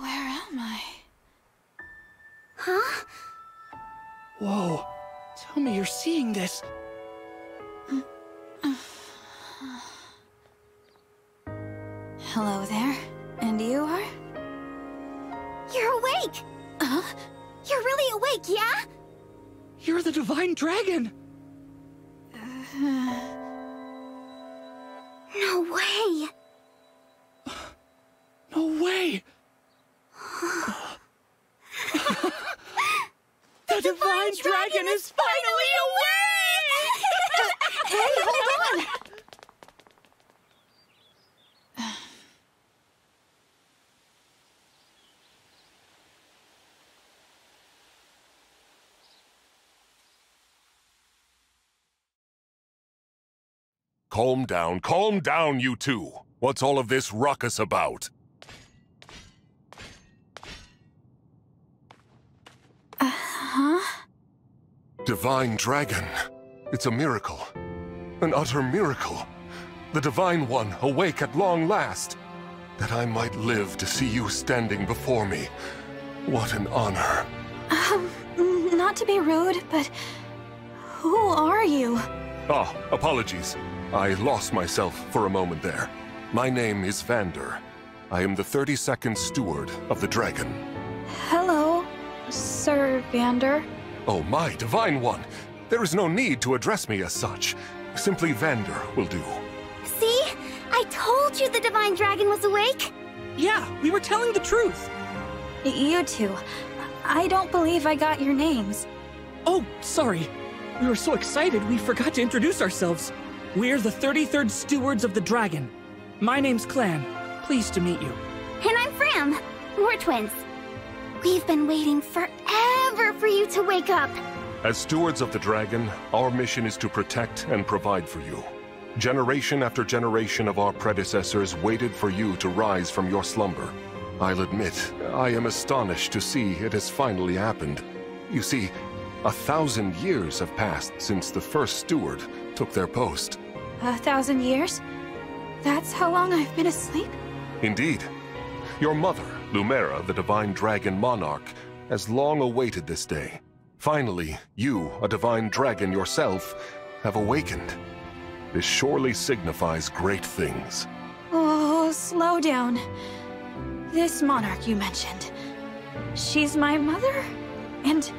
Where am I? Huh? Whoa. Tell me you're seeing this. Hello there. And you are? You're awake! Huh? You're really awake, yeah? You're the Divine Dragon! Calm down, calm down, you two. What's all of this ruckus about? Uh-huh? Divine Dragon. It's a miracle. An utter miracle. The Divine One awake at long last. That I might live to see you standing before me. What an honor. Um, not to be rude, but who are you? Ah, apologies. I lost myself for a moment there. My name is Vander. I am the 32nd Steward of the Dragon. Hello, Sir Vander. Oh, my Divine One! There is no need to address me as such. Simply Vander will do. See? I told you the Divine Dragon was awake! Yeah, we were telling the truth. You two. I don't believe I got your names. Oh, sorry. We were so excited we forgot to introduce ourselves. We're the 33rd Stewards of the Dragon. My name's Clanne. Pleased to meet you. And I'm Framme. We're twins. We've been waiting forever for you to wake up. As stewards of the dragon, our mission is to protect and provide for you. Generation after generation of our predecessors waited for you to rise from your slumber. I'll admit, I am astonished to see it has finally happened. You see, a thousand years have passed since the first steward took their post. A thousand years? That's how long I've been asleep? Indeed. Your mother, Lumera, the divine dragon monarch, has long awaited this day. Finally, you, a divine dragon yourself, have awakened. This surely signifies great things. Oh, slow down. This monarch you mentioned. She's my mother? And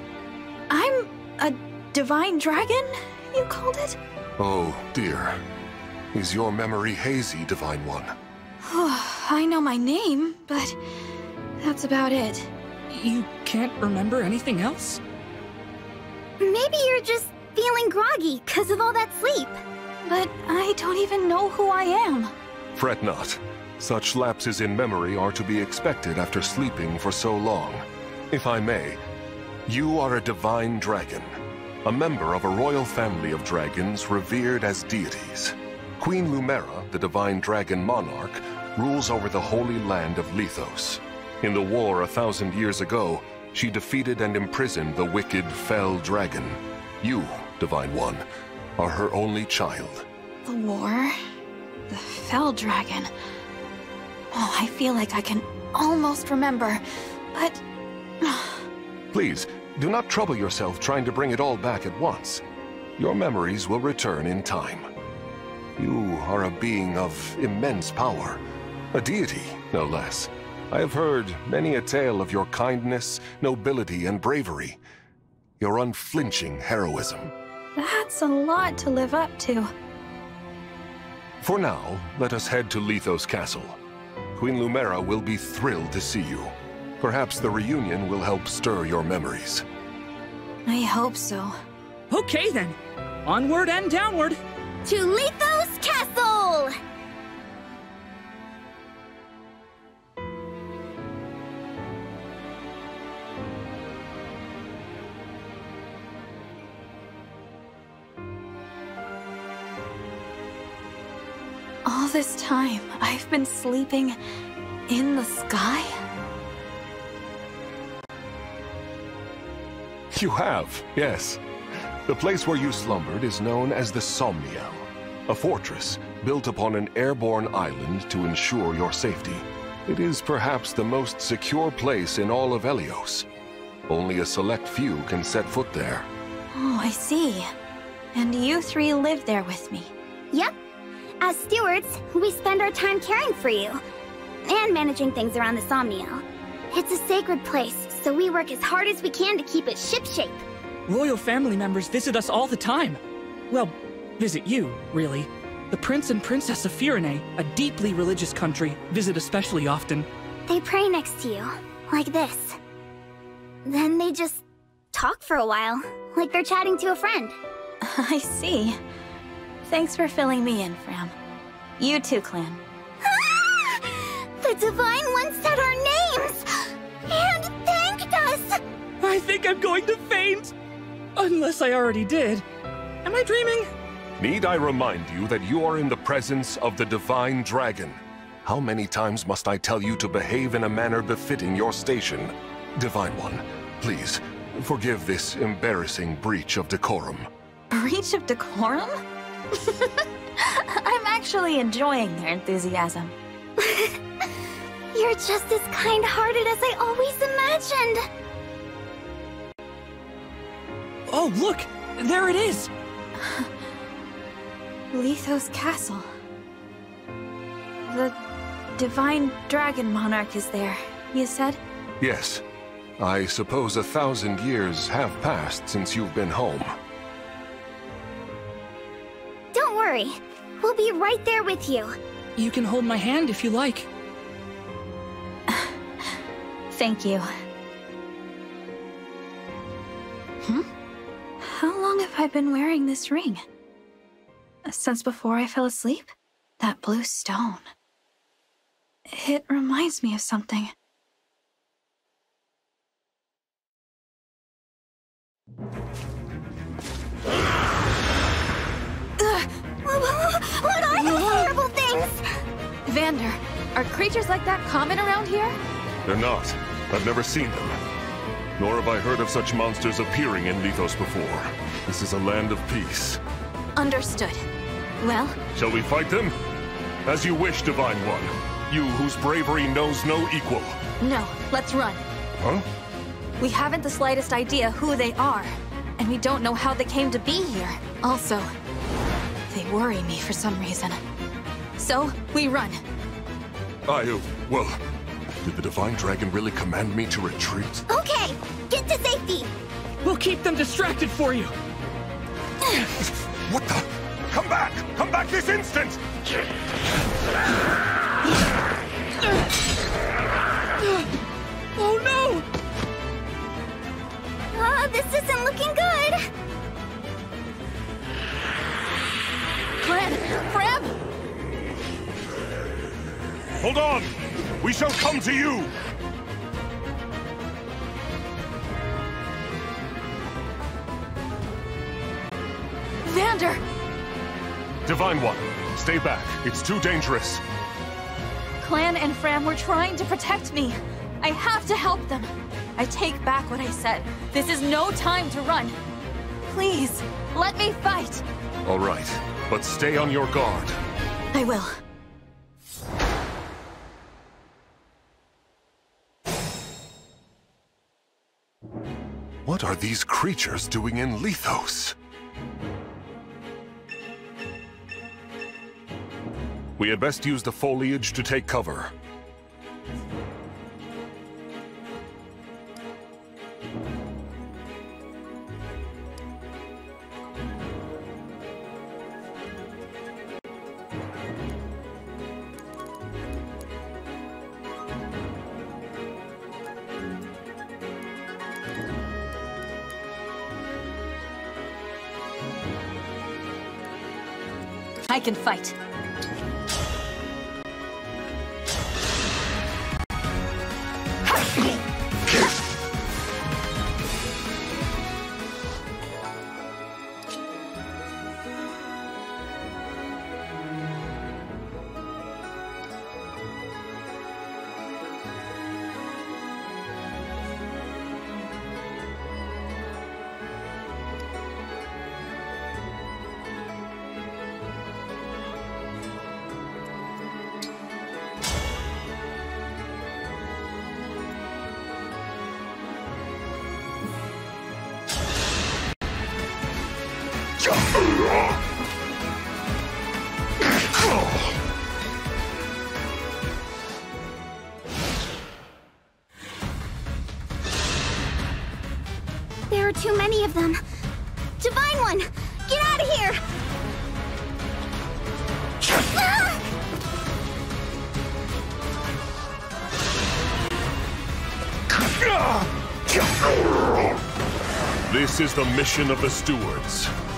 I'm a divine dragon, you called it? Oh, dear. Is your memory hazy, Divine One? Oh, I know my name, but that's about it. You can't remember anything else? Maybe you're just feeling groggy because of all that sleep. But I don't even know who I am. Fret not. Such lapses in memory are to be expected after sleeping for so long. If I may, you are a divine dragon, a member of a royal family of dragons revered as deities. Queen Lumera, the divine dragon monarch, rules over the holy land of Lythos. In the war a thousand years ago, she defeated and imprisoned the wicked Fell Dragon. You, Divine One, are her only child. The war? The Fell Dragon. Oh, I feel like I can almost remember, but... Please, do not trouble yourself trying to bring it all back at once. Your memories will return in time. You are a being of immense power, a deity, no less. I have heard many a tale of your kindness, nobility, and bravery. Your unflinching heroism. That's a lot to live up to. For now, let us head to Lythos Castle. Queen Lumera will be thrilled to see you. Perhaps the reunion will help stir your memories. I hope so. Okay then. Onward and downward. To Lythos Castle! All this time, I've been sleeping in the sky? You have, yes. The place where you slumbered is known as the Somniel. a fortress built upon an airborne island to ensure your safety. It is perhaps the most secure place in all of Elyos. Only a select few can set foot there. Oh, I see. And you three live there with me. Yep. As stewards, we spend our time caring for you. And managing things around the Somniel. It's a sacred place, so we work as hard as we can to keep it shipshape. Royal family members visit us all the time. Well, visit you, really. The Prince and Princess of Firene, a deeply religious country, visit especially often. They pray next to you, like this. Then they just talk for a while, like they're chatting to a friend. I see. Thanks for filling me in, Framme. You too, Clanne. the Divine One said our I think I'm going to faint! Unless I already did. Am I dreaming? Need I remind you that you are in the presence of the Divine Dragon? How many times must I tell you to behave in a manner befitting your station? Divine One, please, forgive this embarrassing breach of decorum. Breach of decorum? I'm actually enjoying their enthusiasm. You're just as kind-hearted as I always imagined. Oh, look! There it is! Lythos Castle. The Divine Dragon Monarch is there, you said? Yes. I suppose a thousand years have passed since you've been home. Don't worry. We'll be right there with you. You can hold my hand if you like. Thank you. How long have been wearing this ring? Since before I fell asleep? That blue stone. It reminds me of something. Ugh. What are those horrible things? Vander, are creatures like that common around here? They're not. I've never seen them. Nor have I heard of such monsters appearing in Lythos before. This is a land of peace. Understood. Well, Shall we fight them? As you wish, Divine One. You whose bravery knows no equal. no, let's run. Huh? We haven't the slightest idea who they are, and we don't know how they came to be here. Also, they worry me for some reason. So, we run. I, uh, well, did the Divine Dragon really command me to retreat? Okay, get to safety. We'll keep them distracted for you! What the? Come back! Come back this instant! Oh no! Uh, this isn't looking good. Clanne! Framme! Hold on! We shall come to you! Divine One, stay back. It's too dangerous. Clanne and Framme were trying to protect me. I have to help them. I take back what I said. This is no time to run. Please, let me fight. All right, but stay on your guard. I will. What are these creatures doing in Lythos? We had best use the foliage to take cover. I can fight. Many of them. Divine One, get out of here! This is the mission of the stewards.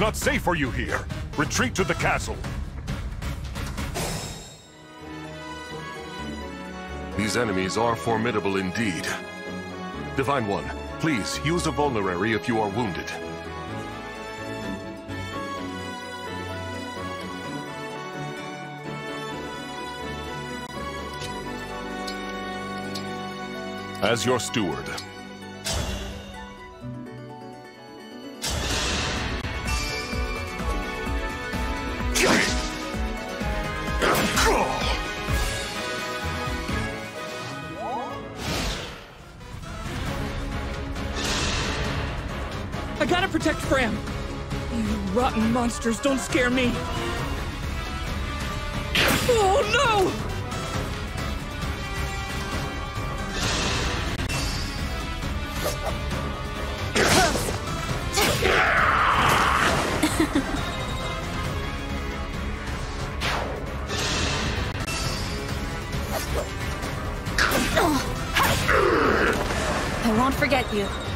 It's not safe for you here. Retreat to the castle. These enemies are formidable indeed. Divine One, please use a vulnerary if you are wounded. As your steward, monsters don't scare me. Oh no! I won't forget you.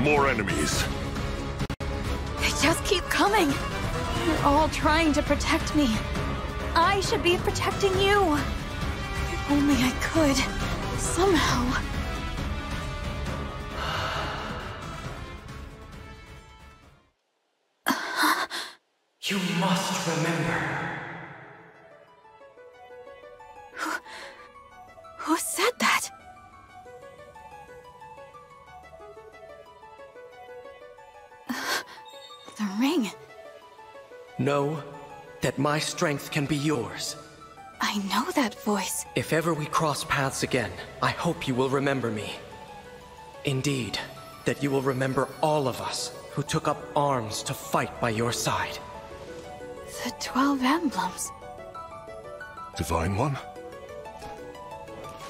More enemies. They just keep coming. You're all trying to protect me. I should be protecting you. If only I could. Somehow. You must remember. Know that my strength can be yours. I know that voice. If ever we cross paths again, I hope you will remember me. Indeed, that you will remember all of us who took up arms to fight by your side. The Twelve Emblems. Divine One?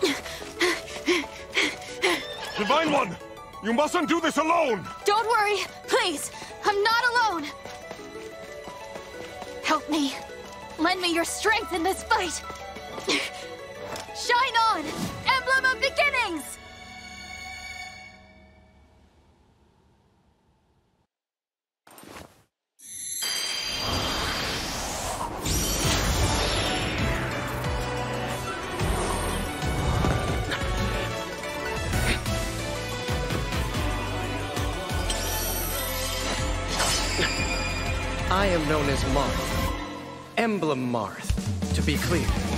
Divine One! You mustn't do this alone! Don't worry, please. I'm not alone. Help me. Lend me your strength in this fight. Shine on, emblem of beginnings! I am known as Marth. Emblem Marth, to be clear.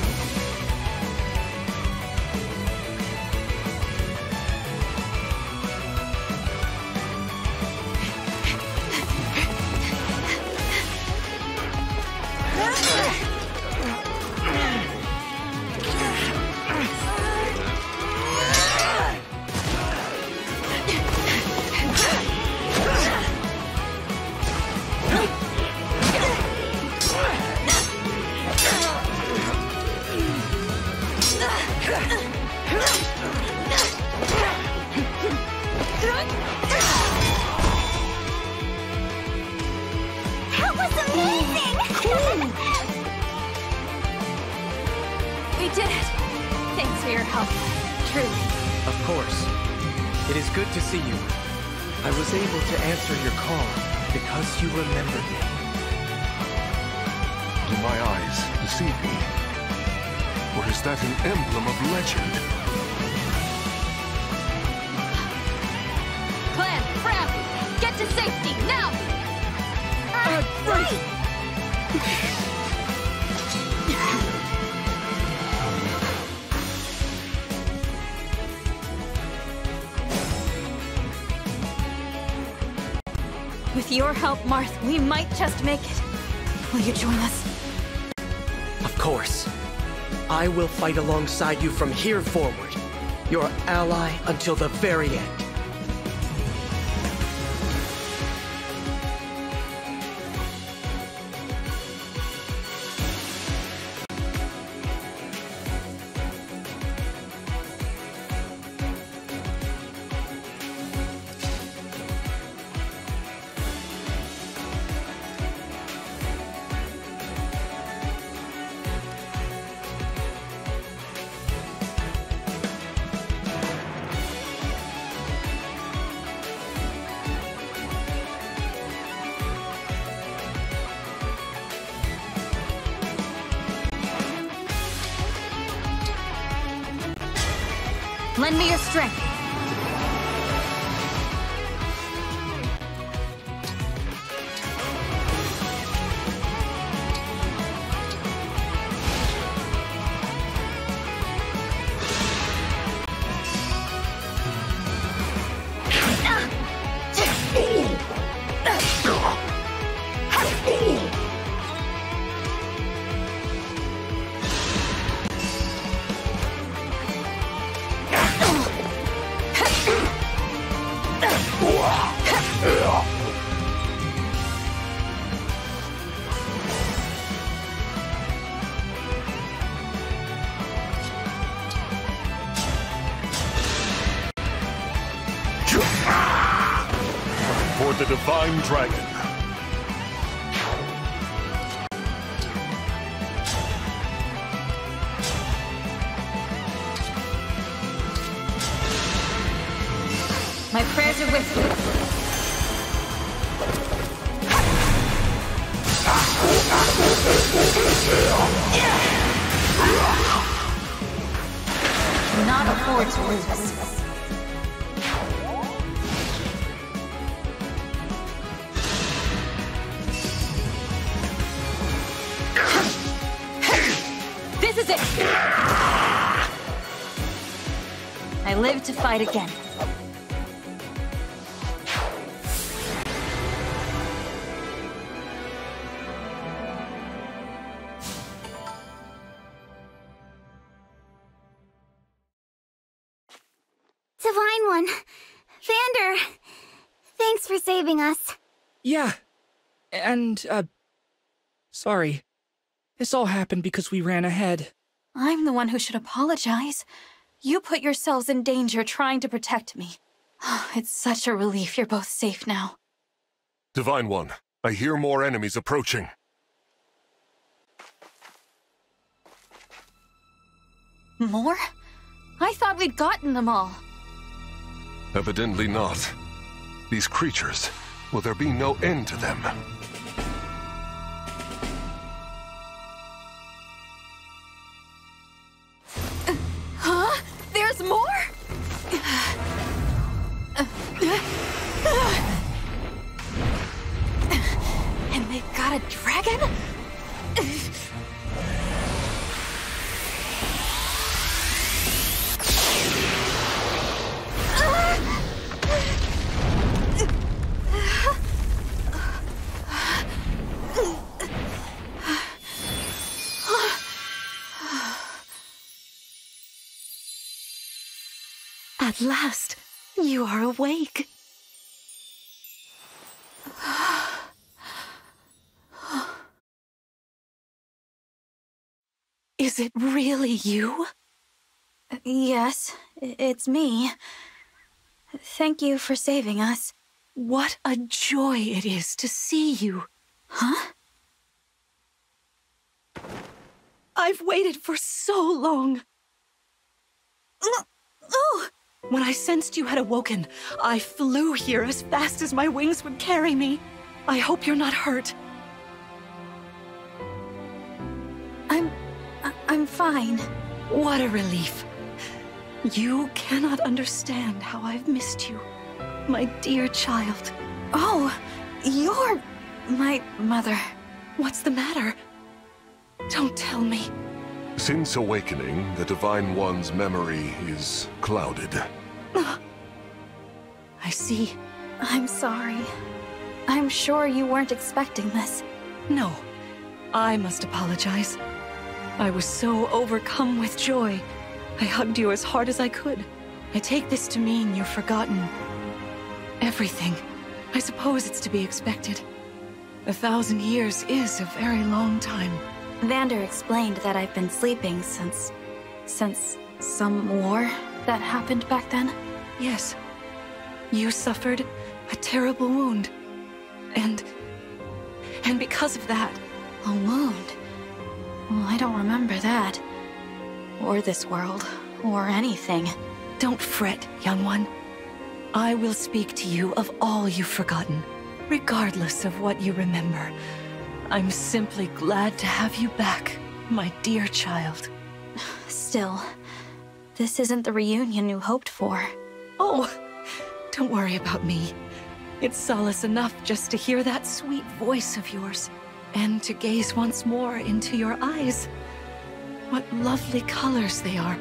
That was amazing! Cool. we did it! Thanks for your help. Truly. Of course. It is good to see you. I was able to answer your call because you remembered me. Do my eyes deceive me? Or is that an emblem of legend? Clanne, Framme, get to safety, now! Uh, right! With your help, Marth, we might just make it. Will you join us? Of course. I will fight alongside you from here forward. Your ally until the very end. Lend me your strength. For the Divine Dragon. My prayers are with you. Not afford to lose. Live to fight again. Divine One! Vander! Thanks for saving us. Yeah. And, uh. Sorry. This all happened because we ran ahead. I'm the one who should apologize. You put yourselves in danger trying to protect me. Ah, it's such a relief you're both safe now. Divine One, I hear more enemies approaching. More? I thought we'd gotten them all. Evidently not. These creatures, will there be no end to them? Last, you are awake. Is it really you? Yes, it's me. Thank you for saving us. What a joy it is to see you. Huh? I've waited for so long. Oh! When I sensed you had awoken, I flew here as fast as my wings would carry me. I hope you're not hurt. I'm... I'm fine. What a relief. You cannot understand how I've missed you, my dear child. Oh, you're my mother. What's the matter? Don't tell me. Since awakening, the Divine One's memory is clouded. I see. I'm sorry. I'm sure you weren't expecting this. No, I must apologize. I was so overcome with joy. I hugged you as hard as I could. I take this to mean you've forgotten everything. I suppose it's to be expected. A thousand years is a very long time. Vander explained that I've been sleeping since... since some war that happened back then. Yes. You suffered a terrible wound. And... and because of that... A wound? Well, I don't remember that. Or this world. Or anything. Don't fret, young one. I will speak to you of all you've forgotten, regardless of what you remember. I'm simply glad to have you back, my dear child. Still, this isn't the reunion you hoped for. Oh, don't worry about me. It's solace enough just to hear that sweet voice of yours, and to gaze once more into your eyes. What lovely colors they are.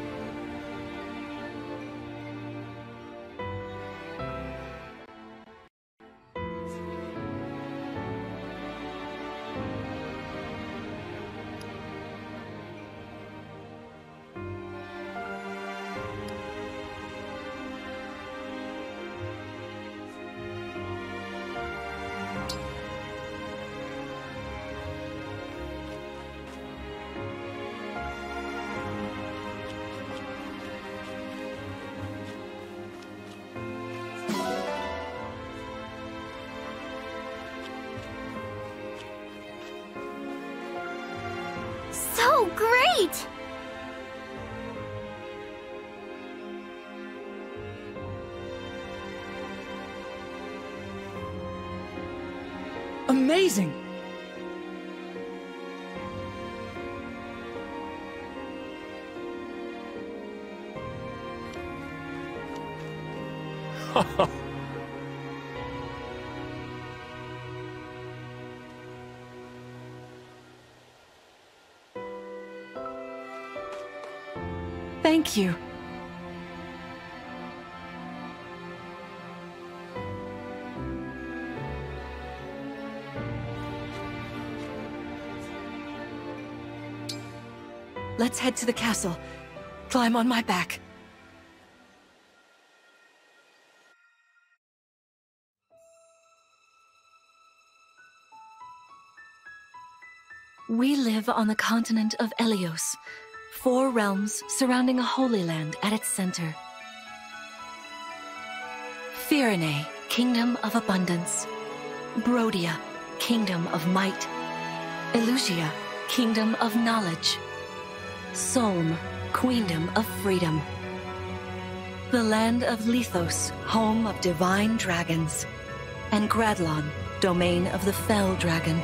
Amazing! Thank you. Let's head to the castle. Climb on my back. We live on the continent of Elyos, four realms surrounding a holy land at its center. Firene, Kingdom of Abundance. Brodia, Kingdom of Might. Elusia, Kingdom of Knowledge. Solm, Queendom of Freedom. The land of Lythos, home of divine dragons. And Gradlon, domain of the Fell Dragon,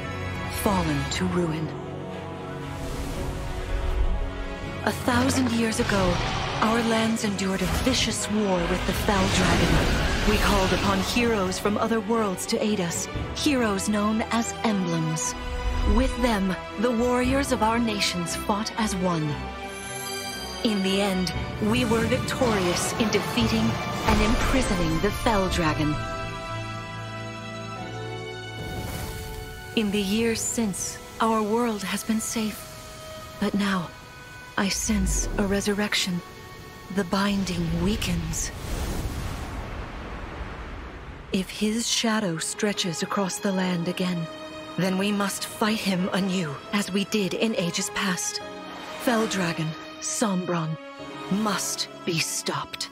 fallen to ruin. A thousand years ago, our lands endured a vicious war with the Fell Dragon. We called upon heroes from other worlds to aid us, heroes known as emblems. With them, the warriors of our nations fought as one. In the end, we were victorious in defeating and imprisoning the Fell Dragon. In the years since, our world has been safe. But now, I sense a resurrection. The binding weakens. If his shadow stretches across the land again, then we must fight him anew, as we did in ages past. Fell Dragon, Sombron, must be stopped.